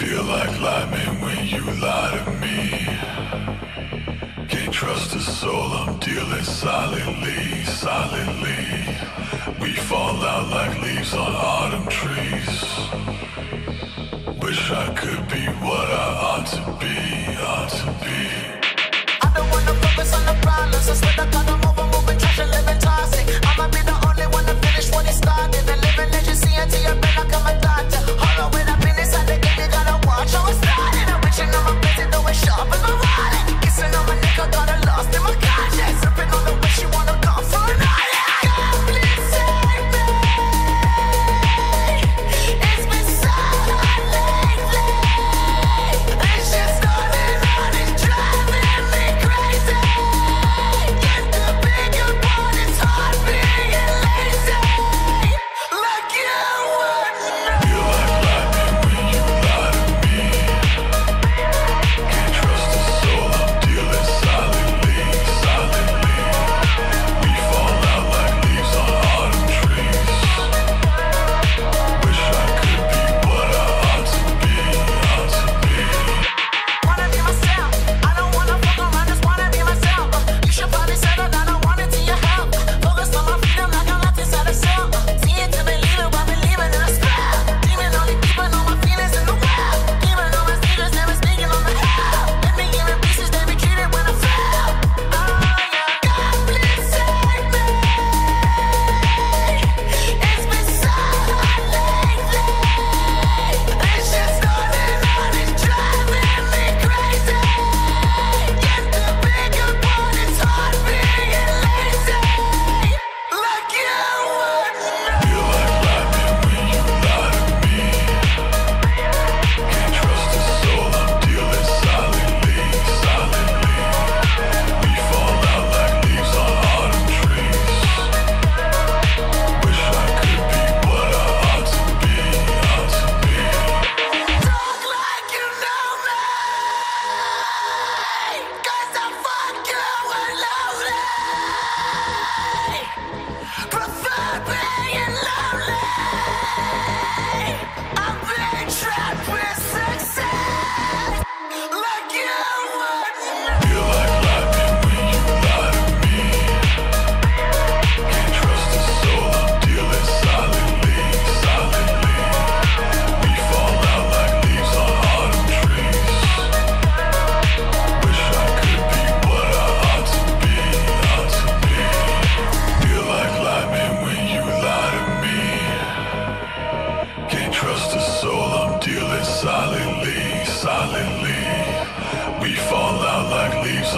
Feel like lying when you lie to me. Can't trust the soul I'm dealing silently, silently. We fall out like leaves on autumn trees. Wish I could be what I ought to be, ought to be. I don't wanna focus on the problems, I swear I gotta move.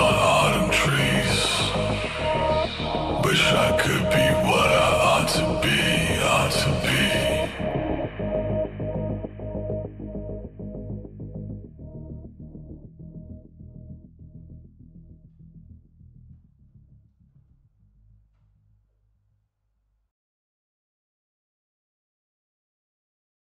Oh.